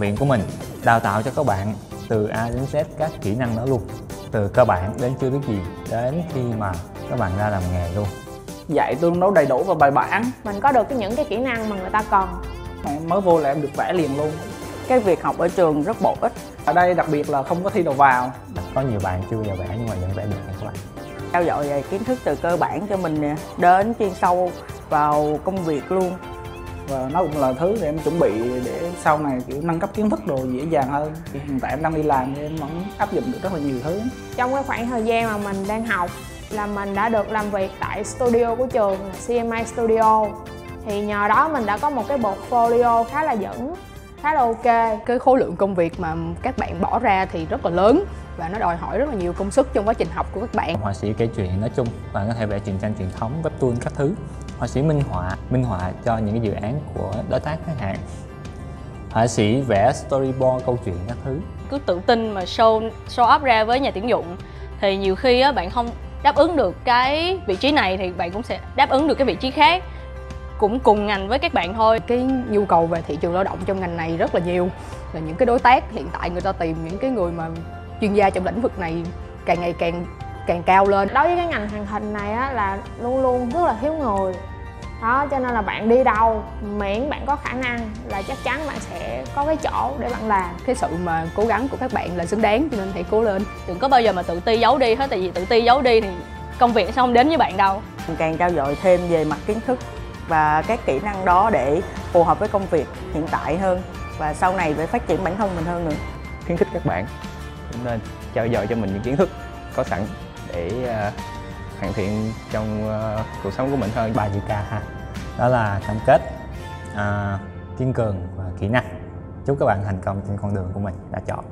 viện của mình đào tạo cho các bạn từ A đến Z các kỹ năng đó luôn. Từ cơ bản đến chưa biết gì đến khi mà các bạn ra làm nghề luôn. Dạy tương đối đầy đủ và bài bản. Mình có được cái những cái kỹ năng mà người ta cần em mới vô là em được vẽ liền luôn. Cái việc học ở trường rất bổ ích. Ở đây đặc biệt là không có thi đầu vào. Có nhiều bạn chưa giờ vẽ nhưng mà vẫn vẽ được các bạn. Trao dồi về kiến thức từ cơ bản cho mình nè đến chuyên sâu vào công việc luôn và nó cũng là thứ để em chuẩn bị để sau này kiểu nâng cấp kiến thức đồ dễ dàng hơn. Thì hiện tại em đang đi làm thì em vẫn áp dụng được rất là nhiều thứ. Trong cái khoảng thời gian mà mình đang học là mình đã được làm việc tại studio của trường là CMI Studio. Thì nhờ đó mình đã có một cái portfolio khá là dẫn khá là ok. Cái khối lượng công việc mà các bạn bỏ ra thì rất là lớn và nó đòi hỏi rất là nhiều công sức trong quá trình học của các bạn. Họa sĩ kể chuyện nói chung bạn có thể vẽ truyện tranh truyền thống webtoon các thứ. Họa sĩ minh họa minh họa cho những cái dự án của đối tác khách hàng. Họa sĩ vẽ storyboard câu chuyện các thứ. Cứ tự tin mà show show up ra với nhà tuyển dụng thì nhiều khi á, bạn không đáp ứng được cái vị trí này thì bạn cũng sẽ đáp ứng được cái vị trí khác. Cũng cùng ngành với các bạn thôi. Cái nhu cầu về thị trường lao động trong ngành này rất là nhiều. Là những cái đối tác hiện tại người ta tìm những cái người mà chuyên gia trong lĩnh vực này càng ngày càng càng cao lên. Đối với cái ngành hàng hình này á là luôn luôn rất là thiếu người. Đó cho nên là bạn đi đâu miễn bạn có khả năng là chắc chắn bạn sẽ có cái chỗ để bạn làm. Cái sự mà cố gắng của các bạn là xứng đáng cho nên hãy cố lên. Đừng có bao giờ mà tự ti giấu đi hết tại vì tự ti giấu đi thì công việc sẽ không đến với bạn đâu. Mình càng trao dồi thêm về mặt kiến thức và các kỹ năng đó để phù hợp với công việc hiện tại hơn và sau này phải phát triển bản thân mình hơn nữa. Khuyến khích các bạn nên trao dồi cho mình những kiến thức có sẵn để uh, hoàn thiện trong uh, cuộc sống của mình hơn. Ba chữ K ha? Đó là cam kết uh, kiên cường và kỹ năng. Chúc các bạn thành công trên con đường của mình. Đã chọn.